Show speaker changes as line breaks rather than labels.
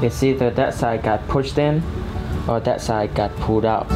It's either that side got pushed in or that side got pulled out.